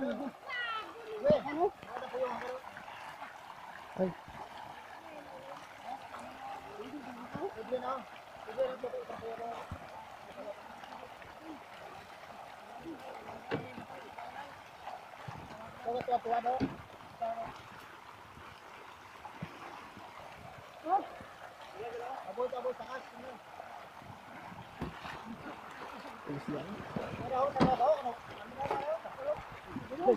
Ay. Alis lang. Hmm.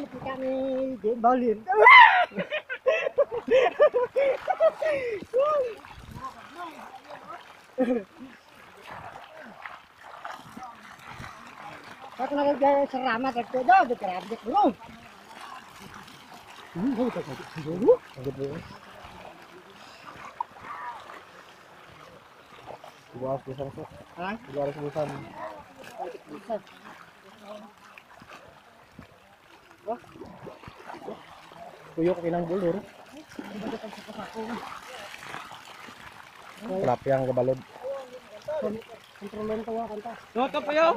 itu kami gembalin. Kau nak jadi seramat itu dah berkerap belum. Hmm, dulu. Dua ratus busan, dua ratus ko sa. Tuyok ilang bulur. Kalapi ang kabalod. Kontrolin ko wa kanta. Toto pa yun.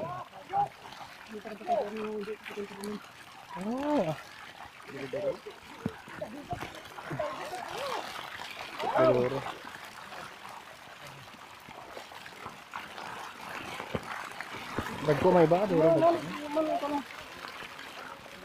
Ah. Siguro. Nagko may ba? Duro. Pagod ka?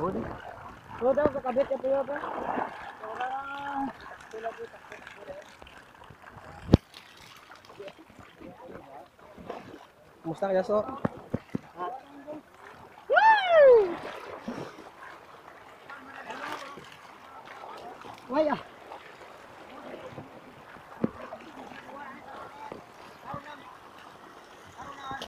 Oo daw. Daw, kakabit ka tuyo pa. Kumusta kaya so? Woo!